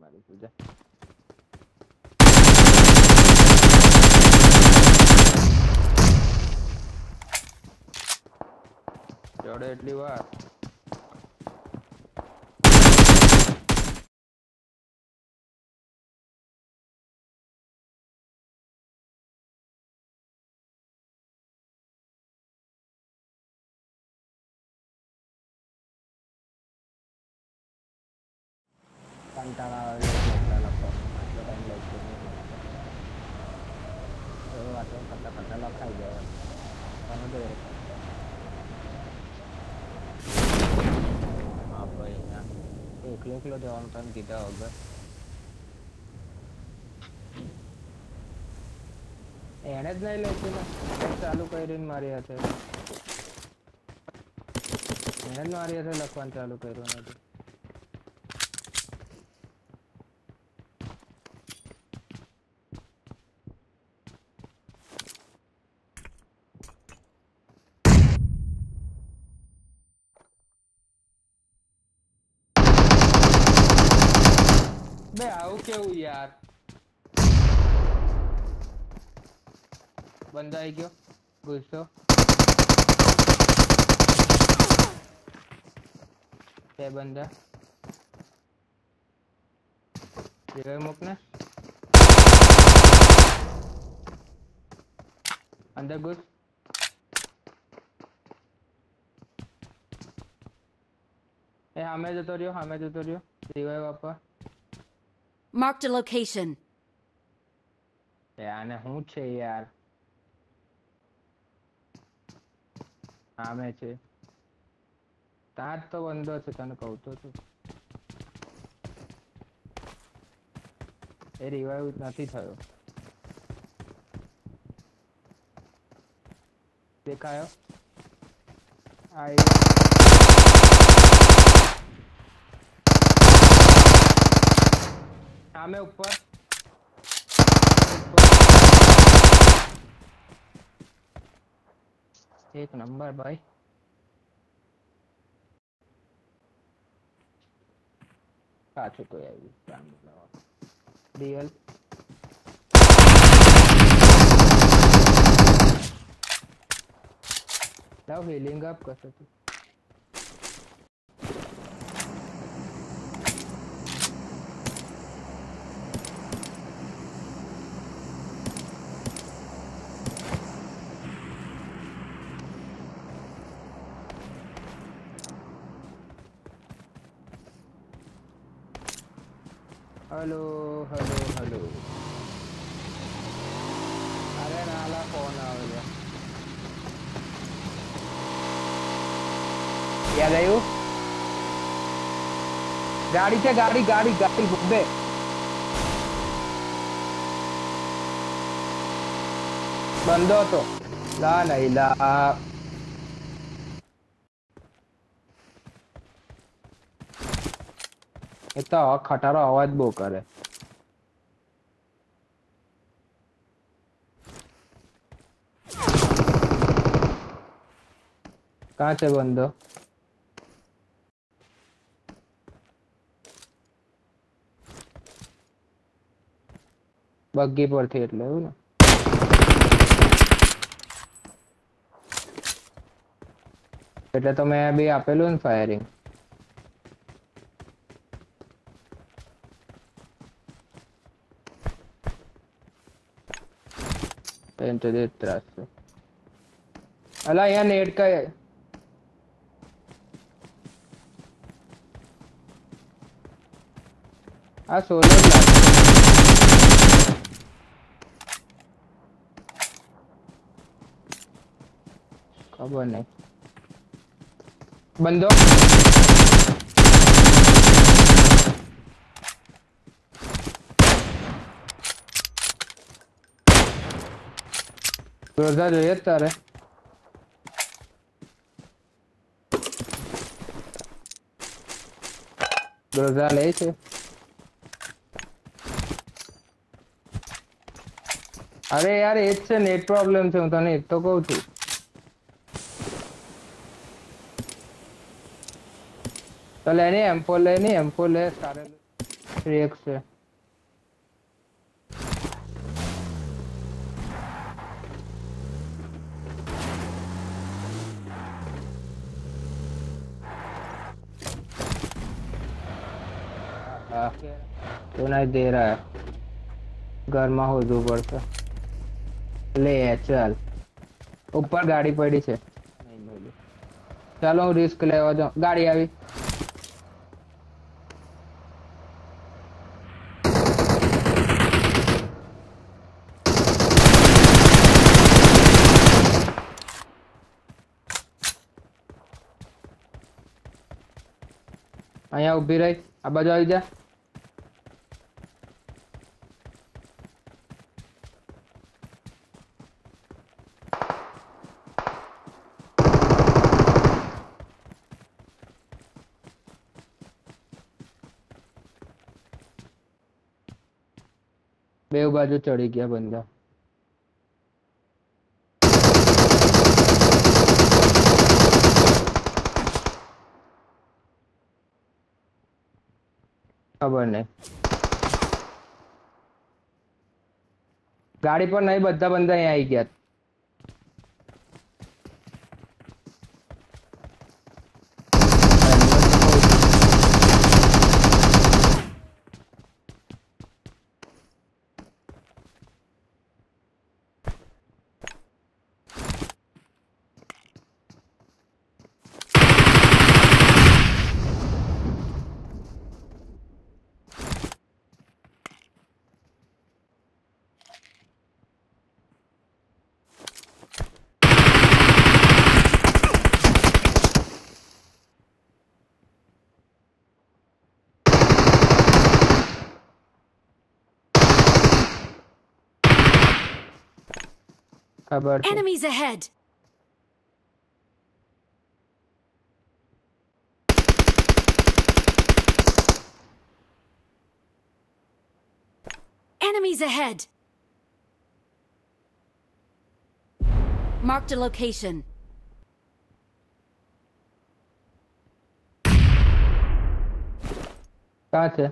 મારી પૂજા ચડે એટલી વાર કંટાળા આવે છે એકલા લખવામાં એટલો ટાઈમ લાગતો નહીં એ વાતો કરતા કરતા લખાઈ જાય એમ તમે તો હા ભાઈ ના એકલો એકલો જવાનું તને કીધા વગર એણે જ નહીં લખ્યું ને એને ચાલુ કરીને મારી હાથે એણે જ મારી હાથે લખવાનું ચાલુ કર્યું નથી क्या हुई यार। बंदा है क्यों? घुस तो। क्या बंदा। मुकना अंदर घुस। हमें जो तो रही हो हमें जो तो रही हो रिवाइव वापस। Marked a location. આને શું છે યાર સામે છે જ તો બંધો છે તને કહું તો છું એ રિવાઈવ નથી થયો દેખાયો આ सामने ऊपर। एक नंबर भाई। आ चुके हैं डीएल। हीलिंग आप कर सकते हेलो हेलो हेलो अरे नाला फ़ोन आ गया क्या गयू गाड़ी से गाड़ी गाड़ी गाड़ी बुब्बे बंदो तो। ला नहीं ला। એ તો ખટારો અવાજ બહુ કરે કાં છે બંધો બગ્ગી પરથી એટલે એવું ને એટલે તો મેં બી આપેલું ને ફાયરિંગ Dentro detrás. અલા અહીંયા નેટ કઈ આ સોલો જ લાગે ખબર નહીં બંધો રોજા જોઈએ જ તારે રોજા લે છે અરે યાર એ જ છે નેટ પ્રોબ્લેમ છે હું તને એ જ તો કહું છું તો લે ની એમ4 લે ની એમ4 લે સારે થ્રી એક્સ છે हाँ, तो नहीं दे रहा है ઘરમાં હોદવું પડશે લે ચાલ ઉપર ગાડી પડી છે નહીં મળી. ચાલો હું રિસ્ક લેવા જાઉં ગાડી આવી અહીંયા ઊભી રહી આ બાજુ આવી જા બે બાજુ ચડી ગયા બંદા ખબર નહીં ગાડી પર નહીં બધા બંદા અહીંયા આવી ગયા about enemies ahead. Enemies ahead. Marked a location. Gotcha.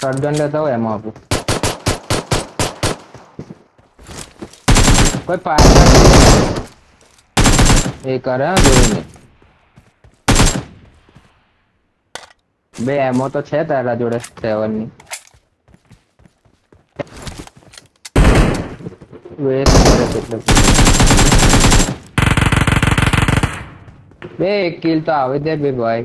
શટગન લેતા હોય એમાં આપું કોઈ ફાયર એ કરે હા જોઈને બે એમો તો છે તારા જોડે સેવન ની વેસ્ટ કરે છે એટલે. બે એક કિલ તો આવે દે બે ભાઈ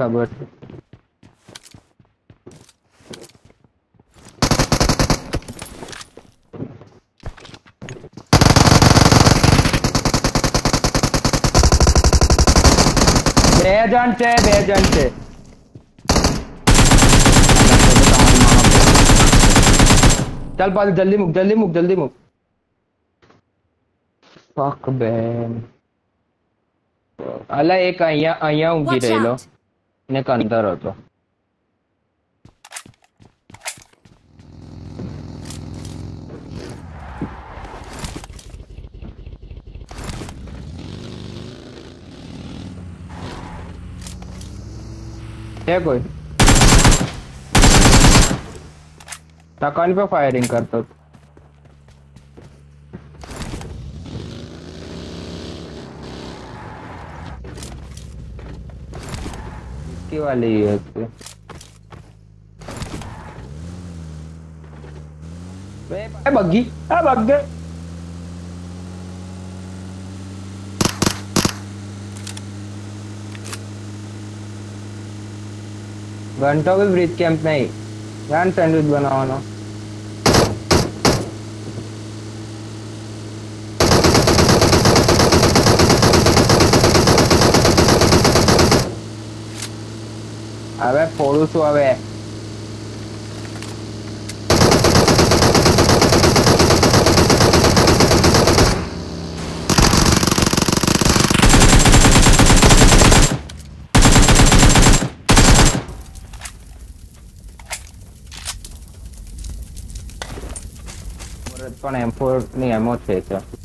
ખબર છે બે બે જણ છે બે જણ છે ચાલ પાછું જલ્દી મૂક જલ્દી મૂક જલ્દી મૂક ફક બેન અલા એક અહીંયા અહીંયા ઊંઘી Watch રહેલો out! ને એક અંદર હતો છે કોઈ તકાની पे फायरिंग करतो इसकी वाली है इसकी ए बग्गी। आ गए घंटों के ब्रिज कैंप नहीं ध्यान सैंडविच बनाओ Vabbè, poluto, vabbè. è un po' niente, mo'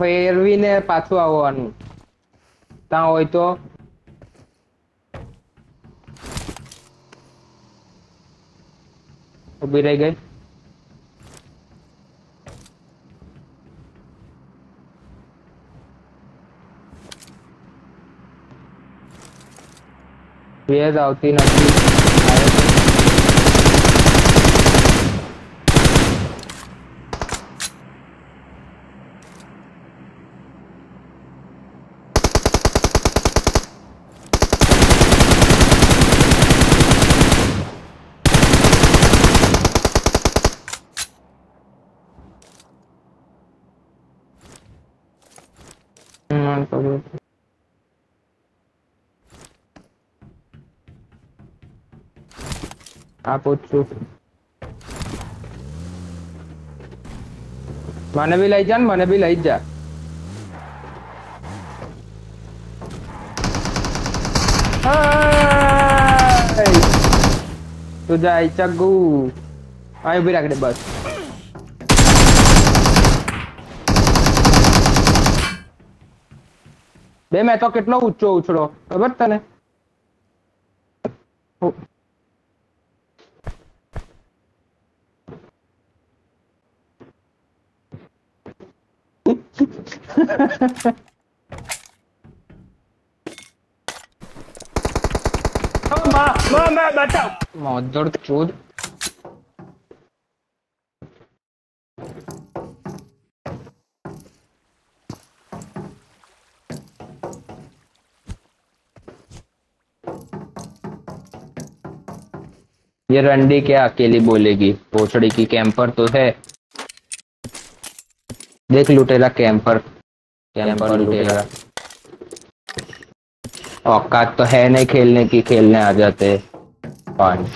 ફેરવીને પાછું આવવાનું ત્યાં હોય તો ઉભી રહી ગઈ ભેજ આવતી નથી આપું જ છું મને બી લઈ જા ને મને બી લઈ જ જા હાય! તું જાય ચગ્ગુ અહીં ઉભી રાખડે બસ બે મેં તો કેટલો ઊંચો ઉછળો ખબર તને ये रंडी क्या अकेली बोलेगी? पोछड़ी की कैंपर तो है। देख लुटेरा कैंपर कैंपर औकात तो है नहीं खेलने की खेलने आ जाते। पाँच